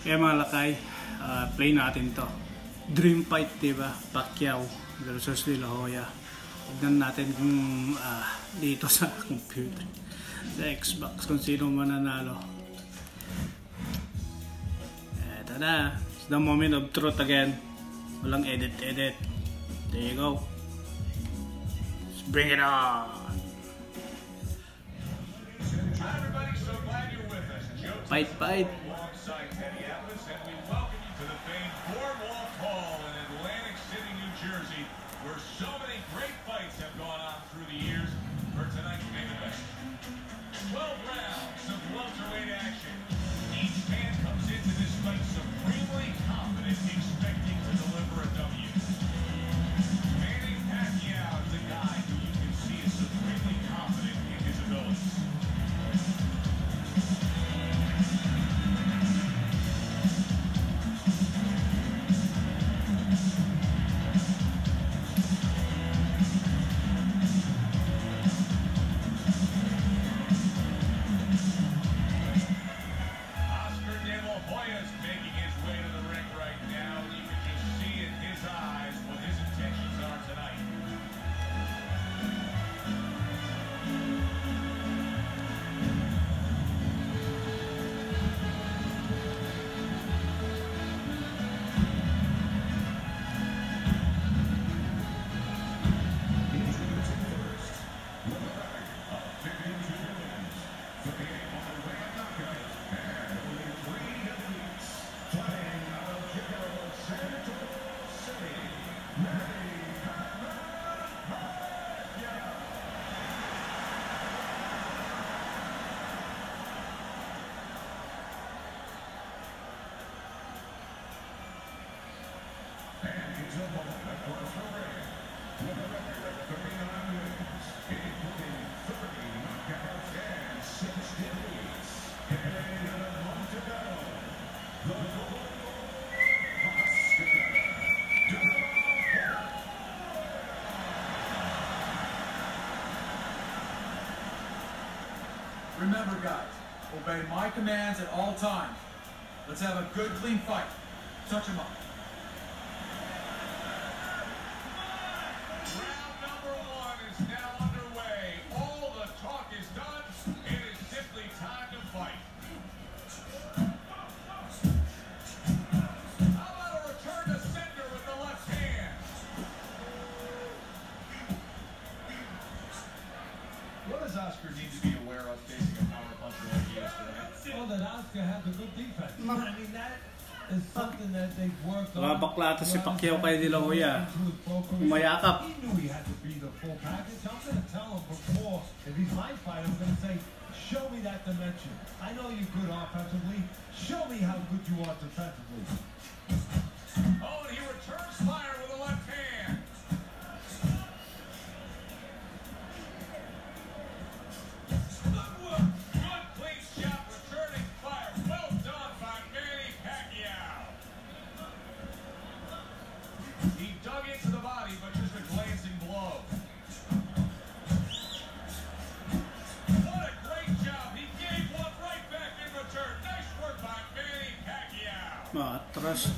Kaya mga lakay, uh, play natin to. Dream fight, di ba? Pacquiao versus De La Hoya. Tignan natin kung uh, dito sa computer, sa Xbox, kung sino mananalo. Eh, Eto na. It's the moment of truth again. Walang edit-edit. There you go. Let's bring it on! Fight, fight! obey my commands at all times. Let's have a good, clean fight. Touch him up. kayo nila kuya. Umayakap. Show me that dimension. I know you're good offensively. Show me how good you are defensively. Tras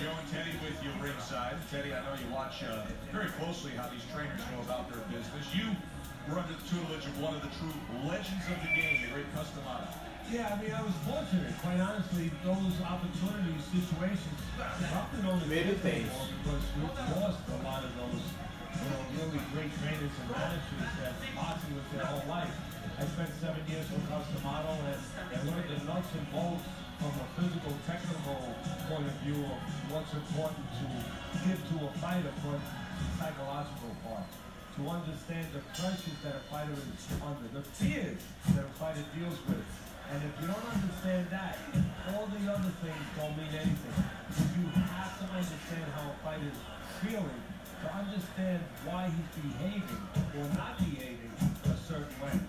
Joe and Teddy with you ringside. Teddy, I know you watch uh, very closely how these trainers go about their business. You were under the tutelage of one of the true legends of the game, the great Cus D'Amato. Yeah, I mean, I was fortunate. Quite honestly, those opportunities, situations, I've been on the Very field pace. because we've lost a lot of those, you know, really great trainers and managers that boxing was their whole life. I spent seven years with Cus D'Amato and I learned the nuts and bolts from a physical, technical point of view of what's important to give to a fighter from the psychological part. To understand the pressures that a fighter is under, the fears that a fighter deals with. And if you don't understand that, all the other things don't mean anything. You have to understand how a fighter is feeling to understand why he's behaving or not behaving a certain way.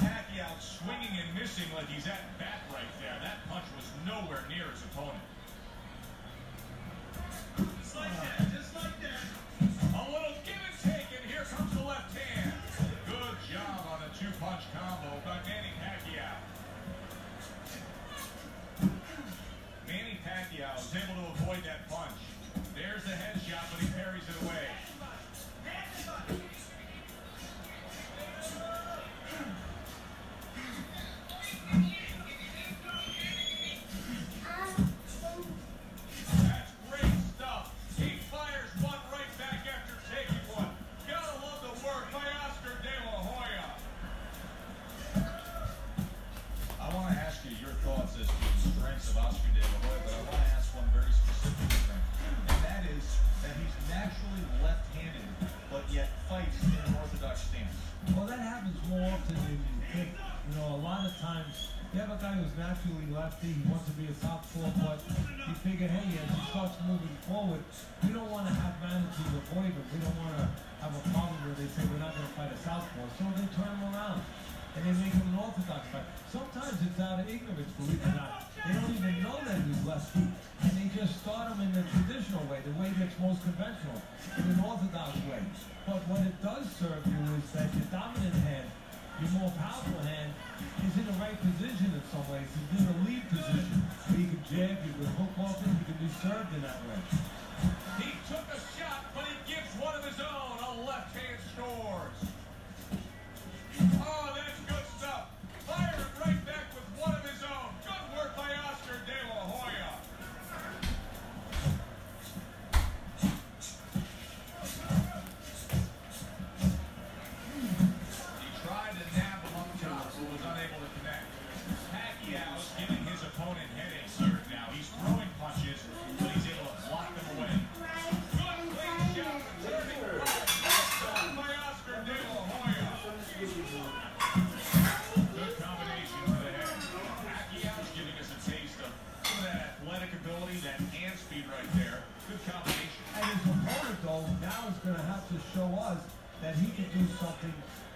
Pacquiao swinging and missing like he's at bat right there. That punch was nowhere near his opponent. Just like that, just like that. You have guy who's naturally lefty, he wants to be a southpaw, but you figure, hey, as he starts moving forward, we don't want to have managers avoid him. We don't want to have a problem where they say we're not going to fight a southpaw. So they turn him around and they make him an orthodox fight. Sometimes it's out of ignorance, believe it or not. They don't even know that he's lefty, and they just start him in the traditional way, the way that's most conventional, in an orthodox way. But what it does serve you is that your dominant hand, your more powerful hand, is in the right position in some ways. He's in the lead position. You can jab, you can hook off it, you can be served in that way. He took a shot, but he gives one of his own. Us that he can do something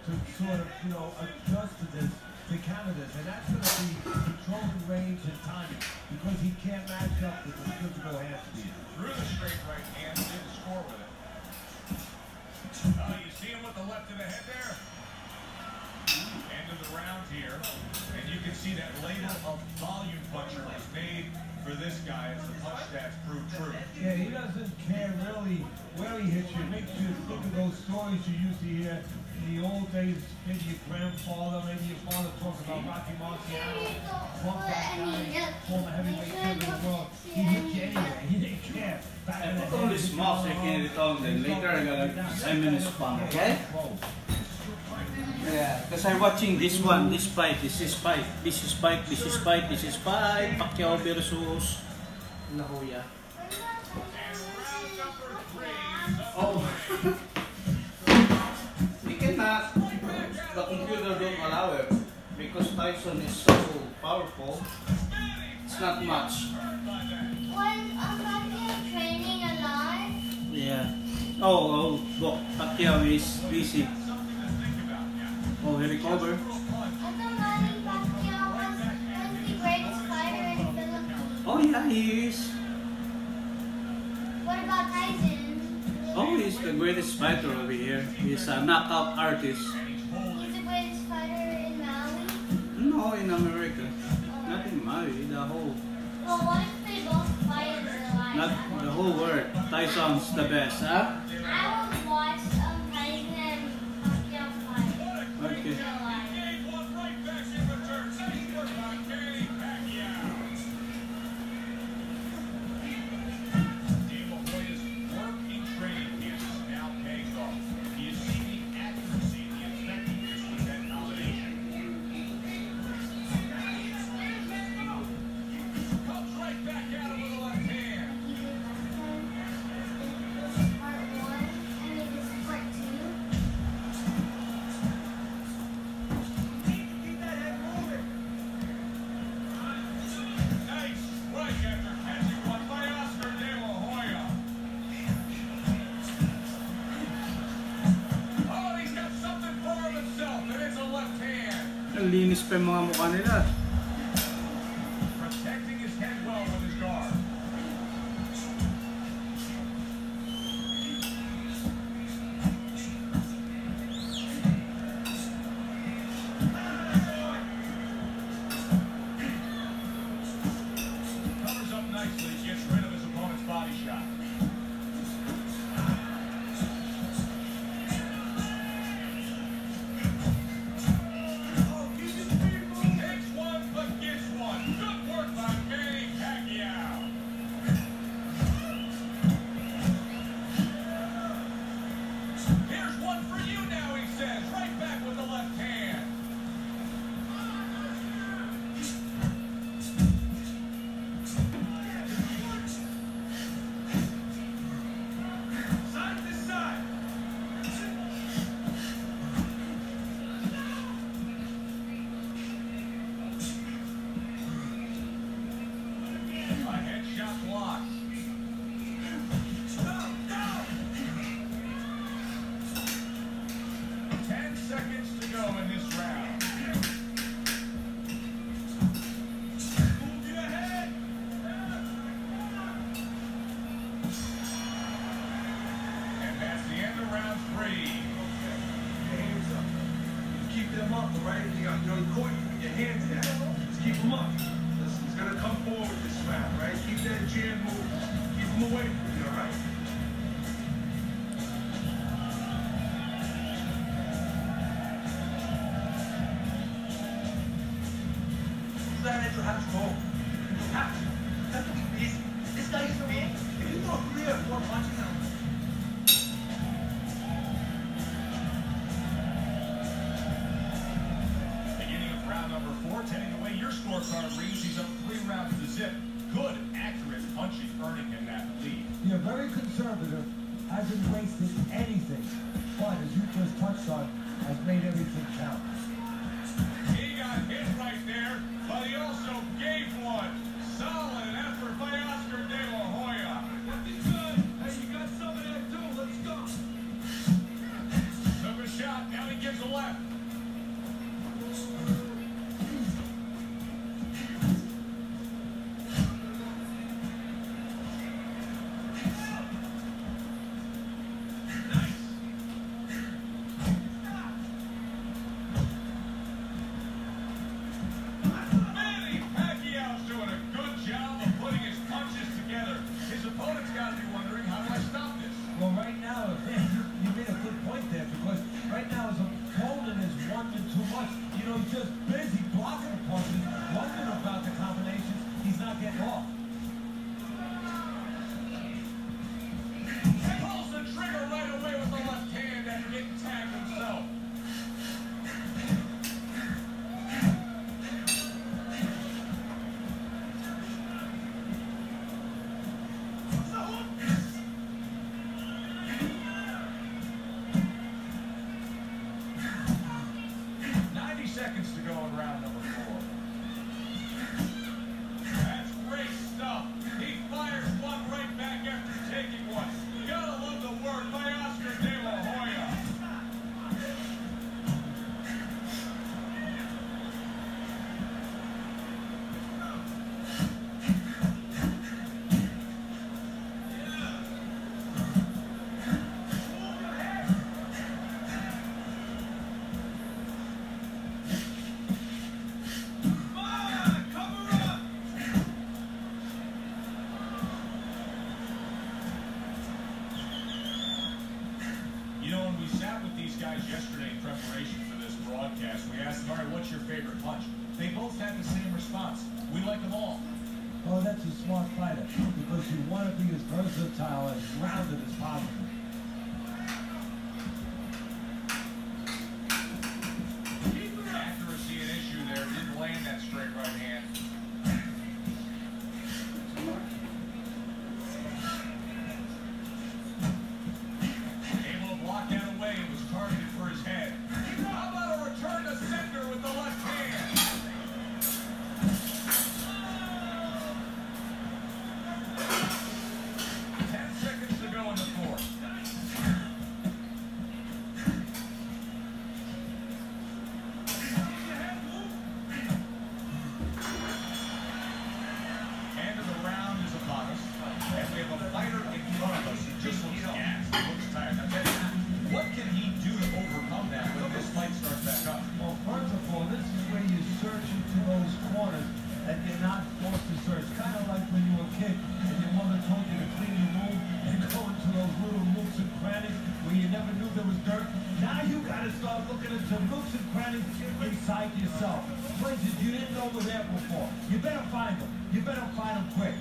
to sort of, you know, adjust to this, to this. And that's going to be controlling range and timing because he can't match up with the physical hand speed. Threw the straight right hand, didn't score with it. Uh, you see him with the left of the head there? End of the round here. And you can see that label of volume puncher was made for this guy as the punch stats prove true. Yeah, he doesn't care really where he hits you. It makes you think of those stories you used to hear in the old days. Maybe your grandfather, maybe your father talked about Rocky Marciano, punk that guy, former heavyweight champion of the world. He hit you anyway. He didn't care. Back in I the put all day, this he mouse was I can return then later I gotta send me this one, okay? Because I'm watching this one, this fight, this is fight, this is fight, this is fight, this is fight, Pacquiao versus Nahuya. Oh. we cannot, the computer don't allow it, because Tyson is so powerful, it's not much. Was Pacquiao training a lot? Yeah. Oh, oh, Pacquiao is busy. Oh, here we go, there. Oh yeah, he is. What about Tyson? Oh, he's the greatest fighter over here. He's a knockout artist. He's the greatest fighter in Maui? No, in America. Oh. Not in Maui, the whole. Well, what if they both fight in real? Not the whole world. Tyson's the best, huh? I will watch Herkes yung mga mukha nila. there was dirt. Now you gotta start looking at nooks and crannies inside yourself. Places you didn't know were there before. You better find them. You better find them quick.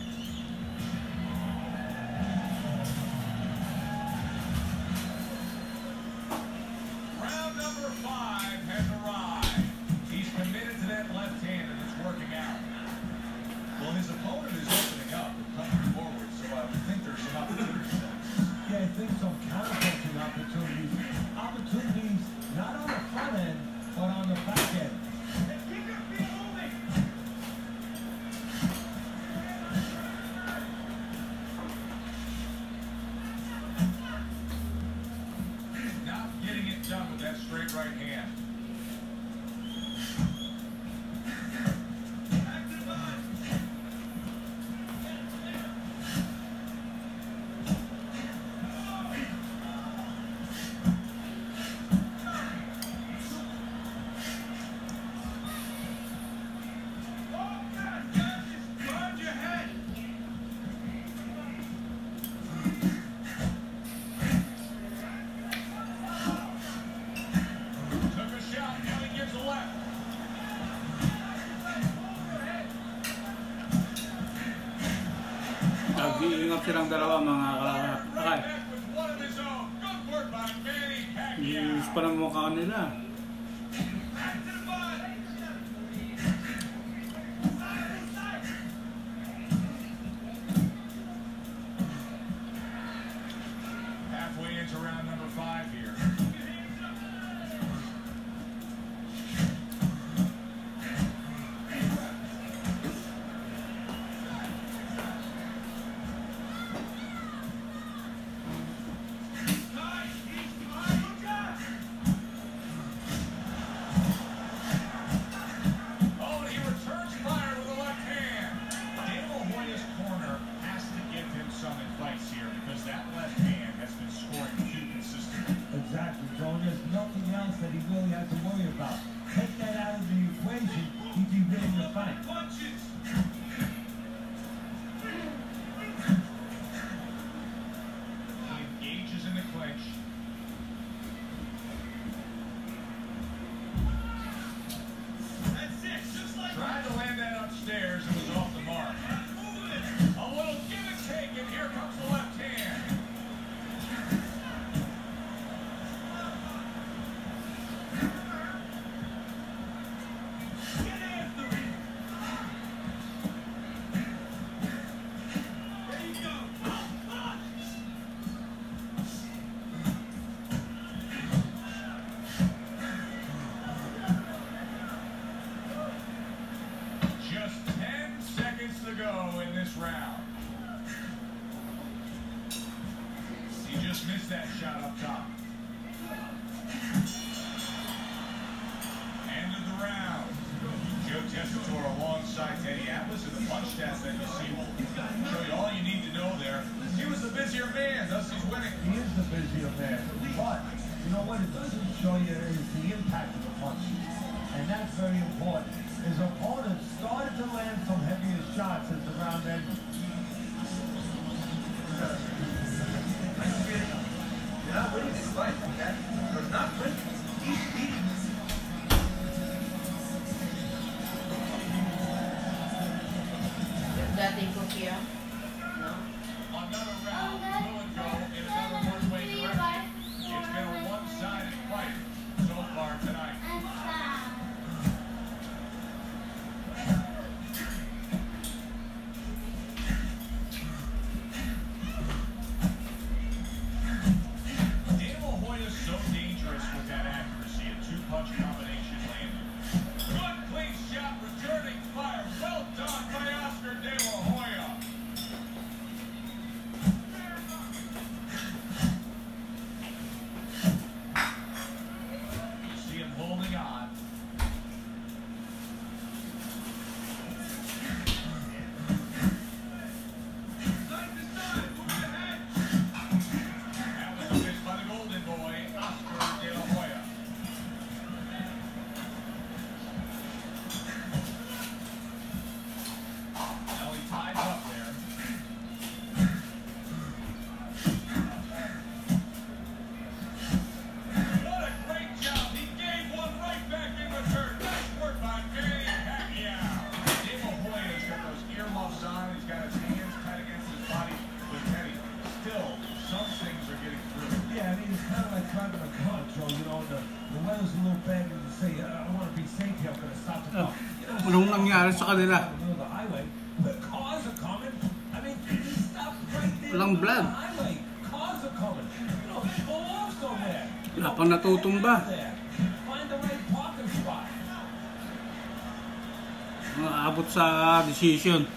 silang dalawa mga nangyari sa kanila. Walang blood. Wala pang natutumba. Naabot sa decision.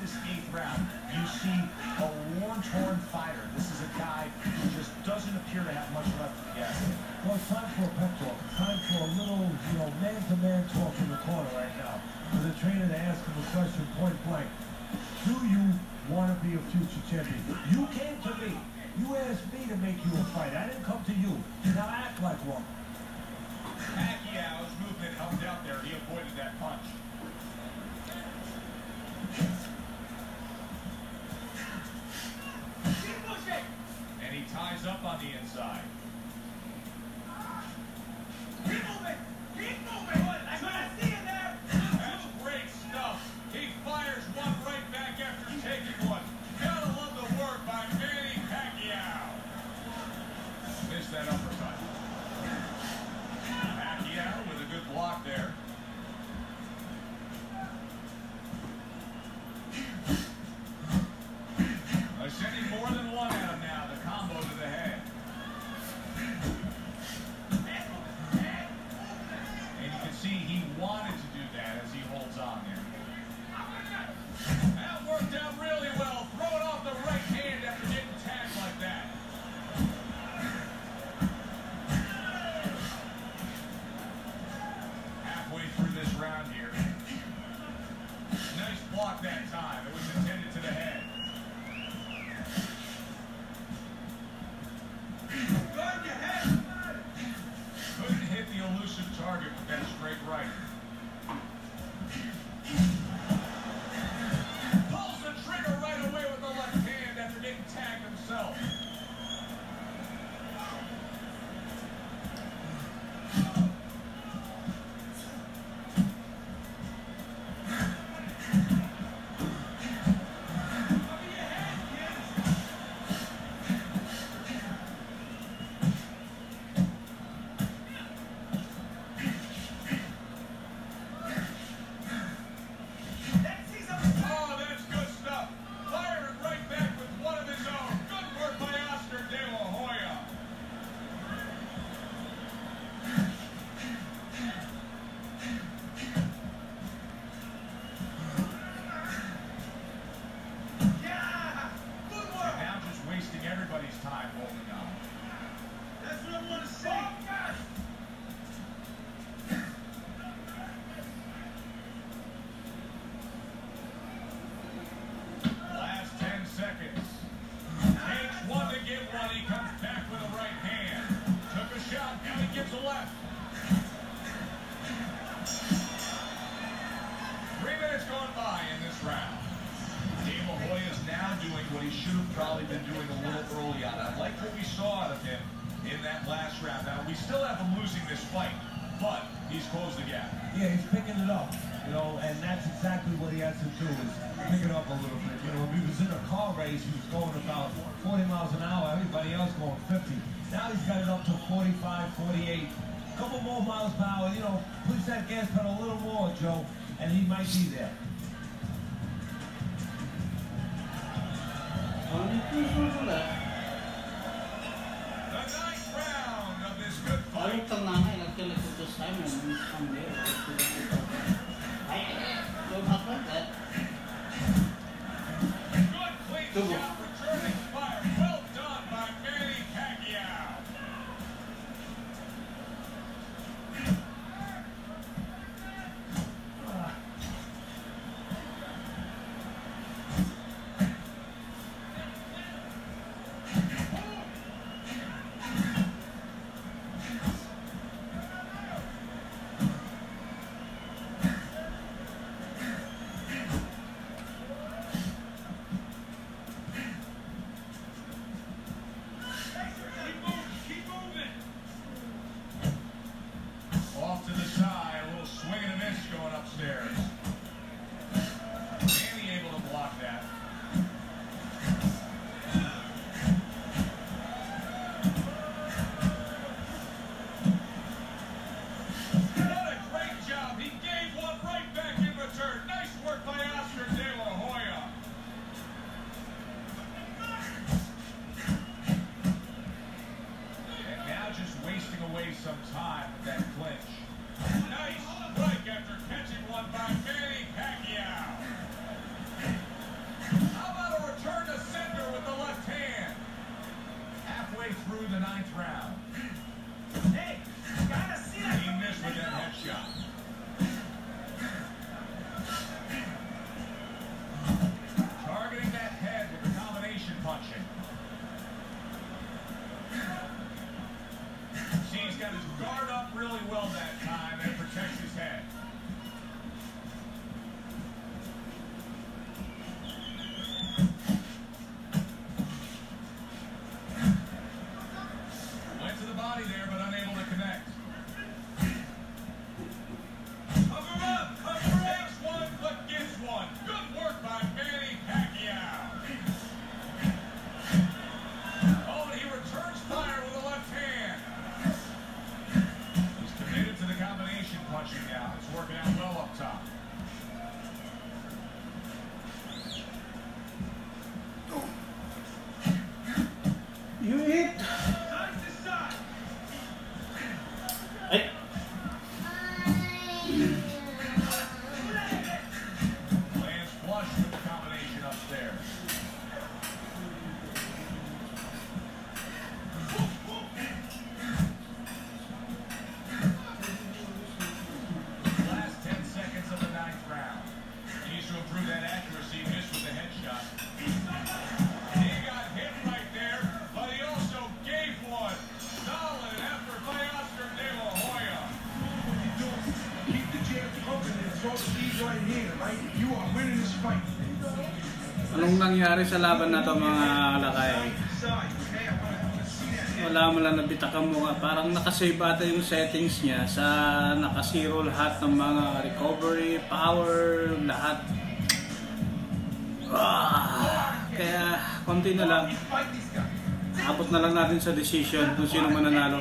this eighth round, you see a worn, torn fighter. This is a guy who just doesn't appear to have much left in gas. Well, it's time for a pep talk. Time for a little, you know, man-to-man -man talk in the corner right now. For the trainer to ask him a question point blank. Do you want to be a future champion? You came to me. You asked me to make you a fight. I didn't come to you. Now act like one. Pacquiao's movement helped out there. He avoided that punch. lines up on the inside. 真不 nangyari sa laban na to mga kalakay? Wala mo lang nabitak ang mukha. Parang nakasave ata yung settings niya sa nakasiro lahat ng mga recovery, power lahat. Ah, kaya konti na lang. Abot na lang natin sa decision kung sino mananalo.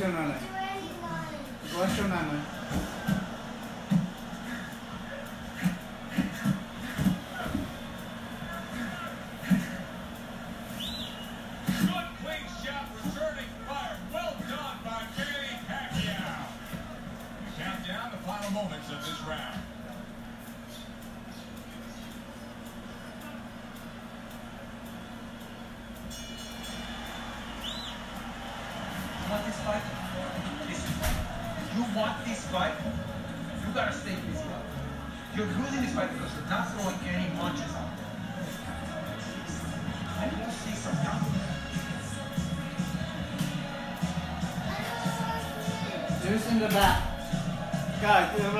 现在呢？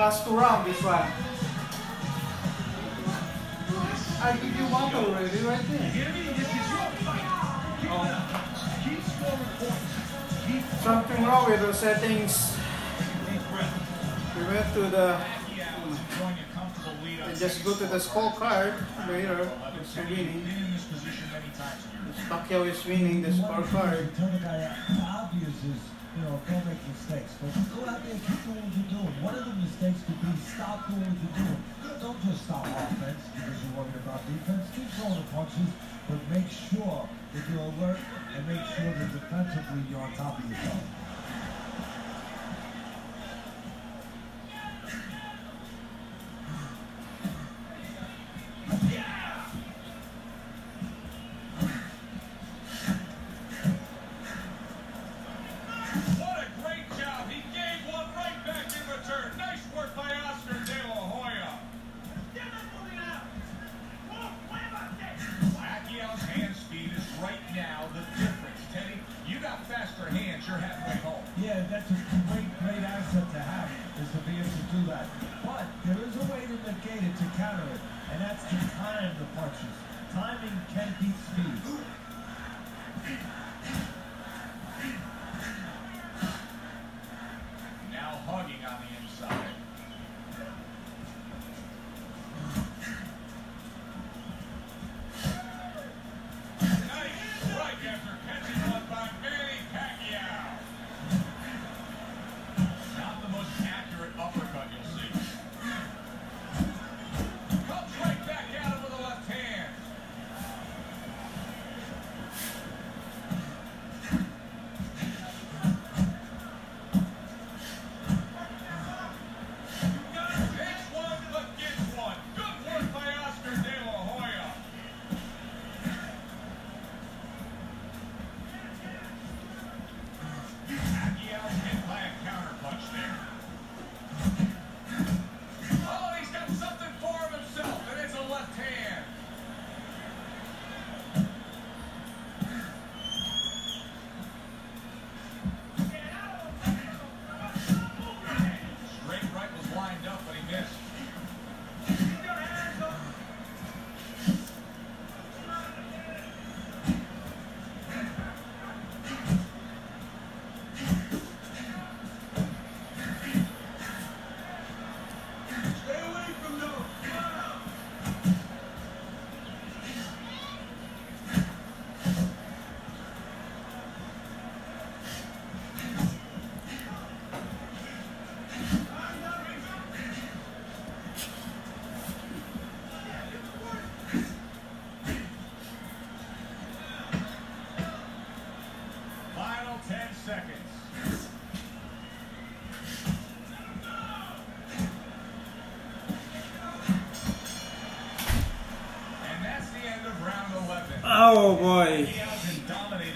last two rounds, this one. I give you one already, right there. Oh. Something wrong with the settings. We went to the... And just go to the scorecard later. It's winning. Pacquiao is winning the scorecard you know, don't make mistakes. But just go out there and keep doing what you're doing. One of the mistakes could be stop doing what you're doing. Don't just stop offense because you're worried about defense. Keep throwing the punches, but make sure that you're alert and make sure that defensively you're on top of yourself.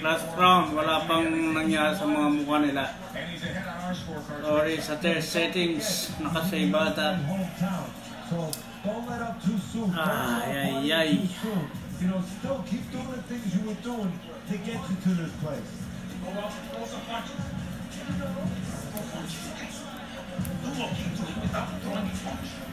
last round, wala pang nangyari sa mga mukha nila. Sorry, sa test settings, nakasave ata. Ay, ay, ay. You know, still keep doing the things you were doing to get you to this place. Do what you do without throwing punch.